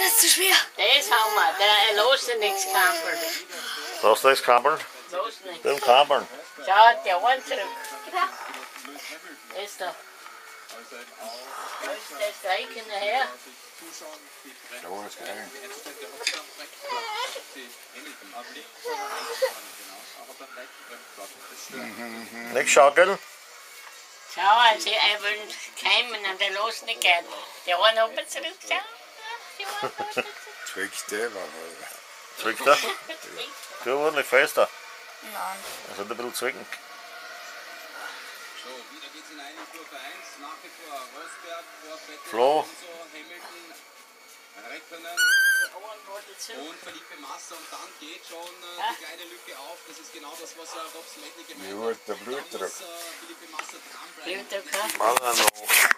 Das ist zu schwer. Das haben wir. Der lässt nichts kampeln. Lass das kabbeln. Los nichts. Dem kabbeln. Schau, der eine zurück. Das ist da. Da ist das Reichen daher. Ja, das geil. Nicht schaukeln. Schau, als ich will keimen und der los nicht gehen. Der eine oben zurück. Schau. Eine. Zwickt der, Mann. Zwickt er. Du ordentlich fester. Nein. Das hat ein bisschen zwicken. So, wieder geht's in einen Kurve 1, nach wie vor Rosberg, vor Vettel, Flo. Hamilton, Der eine zurück. und Felipe Massa und dann geht schon äh, Ja. die kleine Lücke auf. Das ist genau das, was äh, Rob Smedley gemeint Gut, hat. der Da Blutdruck. muss äh, Felipe Massa dranbleiben. Blutdruck, ha? Mal noch.